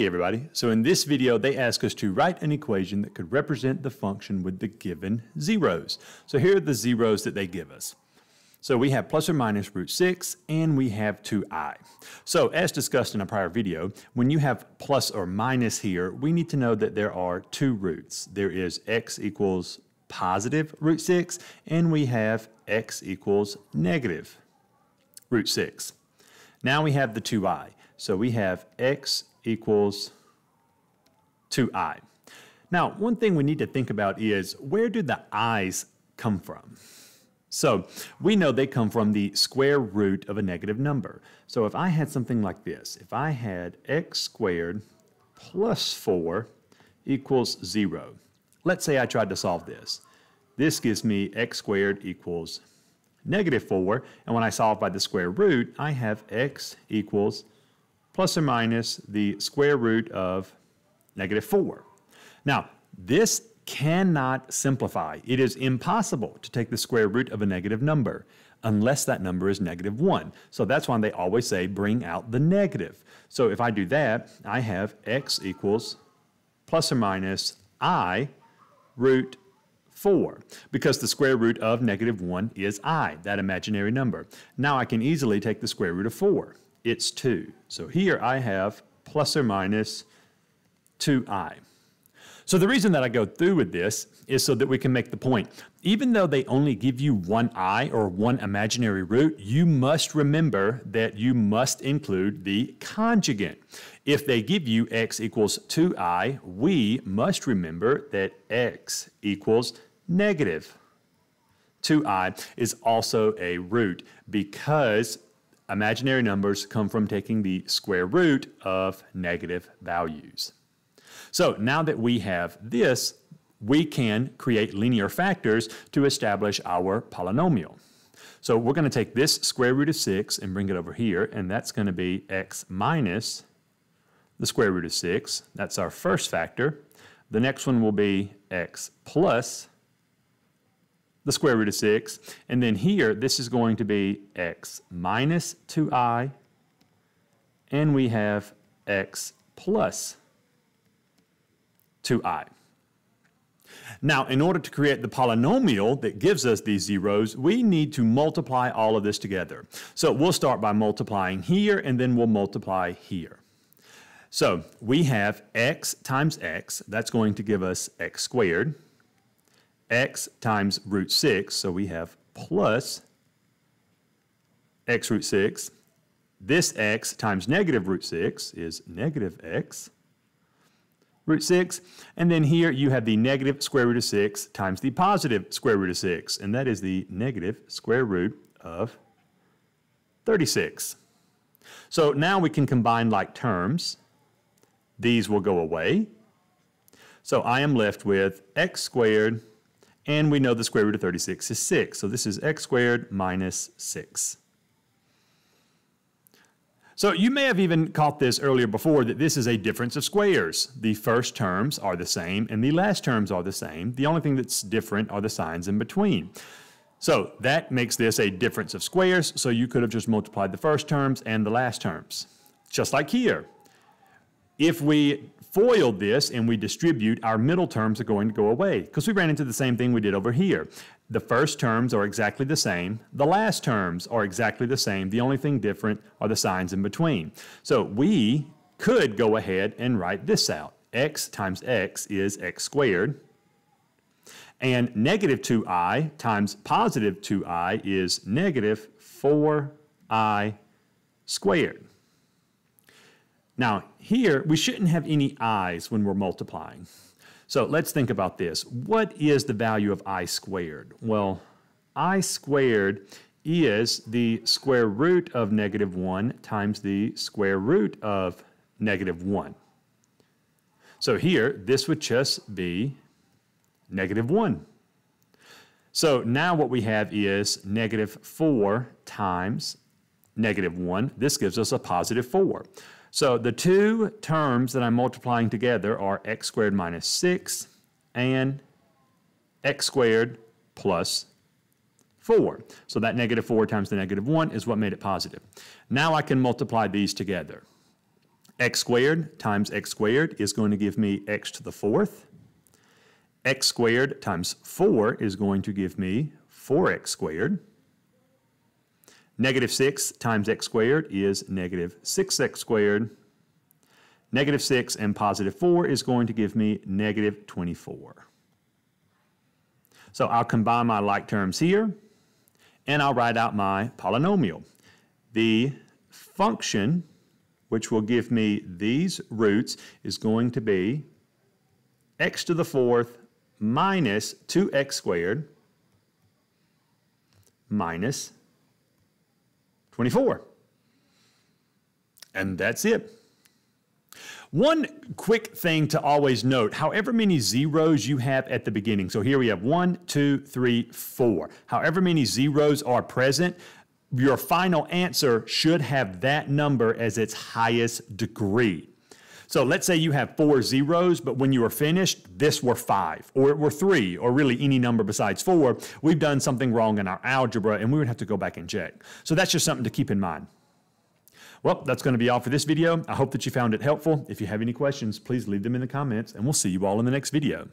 Hey everybody, so in this video they ask us to write an equation that could represent the function with the given zeros. So here are the zeros that they give us. So we have plus or minus root 6 and we have 2i. So as discussed in a prior video, when you have plus or minus here, we need to know that there are two roots. There is x equals positive root 6 and we have x equals negative root 6. Now we have the 2i. So we have x equals 2i. Now, one thing we need to think about is where do the i's come from? So we know they come from the square root of a negative number. So if I had something like this, if I had x squared plus 4 equals 0, let's say I tried to solve this. This gives me x squared equals negative 4, and when I solve by the square root, I have x equals plus or minus the square root of negative 4. Now, this cannot simplify. It is impossible to take the square root of a negative number unless that number is negative 1. So that's why they always say bring out the negative. So if I do that, I have x equals plus or minus i root 4, because the square root of negative 1 is i, that imaginary number. Now I can easily take the square root of 4 it's 2. So here I have plus or minus 2i. So the reason that I go through with this is so that we can make the point. Even though they only give you one i or one imaginary root, you must remember that you must include the conjugate. If they give you x equals 2i, we must remember that x equals negative 2i is also a root because Imaginary numbers come from taking the square root of negative values. So now that we have this, we can create linear factors to establish our polynomial. So we're going to take this square root of 6 and bring it over here, and that's going to be x minus the square root of 6. That's our first factor. The next one will be x plus the square root of 6. And then here, this is going to be x minus 2i, and we have x plus 2i. Now, in order to create the polynomial that gives us these zeros, we need to multiply all of this together. So we'll start by multiplying here, and then we'll multiply here. So we have x times x, that's going to give us x squared x times root 6, so we have plus x root 6. This x times negative root 6 is negative x root 6. And then here you have the negative square root of 6 times the positive square root of 6, and that is the negative square root of 36. So now we can combine like terms. These will go away. So I am left with x squared and we know the square root of 36 is 6. So this is x squared minus 6. So you may have even caught this earlier before that this is a difference of squares. The first terms are the same and the last terms are the same. The only thing that's different are the signs in between. So that makes this a difference of squares, so you could have just multiplied the first terms and the last terms. Just like here. If we FOIL this and we distribute, our middle terms are going to go away because we ran into the same thing we did over here. The first terms are exactly the same. The last terms are exactly the same. The only thing different are the signs in between. So we could go ahead and write this out. x times x is x squared. And negative 2i times positive 2i is negative 4i squared. Now, here, we shouldn't have any i's when we're multiplying. So let's think about this. What is the value of i squared? Well, i squared is the square root of negative 1 times the square root of negative 1. So here, this would just be negative 1. So now what we have is negative 4 times negative 1. This gives us a positive 4. So the two terms that I'm multiplying together are x squared minus 6 and x squared plus 4. So that negative 4 times the negative 1 is what made it positive. Now I can multiply these together. x squared times x squared is going to give me x to the fourth. x squared times 4 is going to give me 4x squared. Negative 6 times x squared is negative 6x squared. Negative 6 and positive 4 is going to give me negative 24. So I'll combine my like terms here, and I'll write out my polynomial. The function, which will give me these roots, is going to be x to the fourth minus 2x squared minus 24. And that's it. One quick thing to always note, however many zeros you have at the beginning, so here we have one, two, three, four. However many zeros are present, your final answer should have that number as its highest degree. So let's say you have four zeros, but when you were finished, this were five, or it were three, or really any number besides four. We've done something wrong in our algebra, and we would have to go back and check. So that's just something to keep in mind. Well, that's going to be all for this video. I hope that you found it helpful. If you have any questions, please leave them in the comments, and we'll see you all in the next video.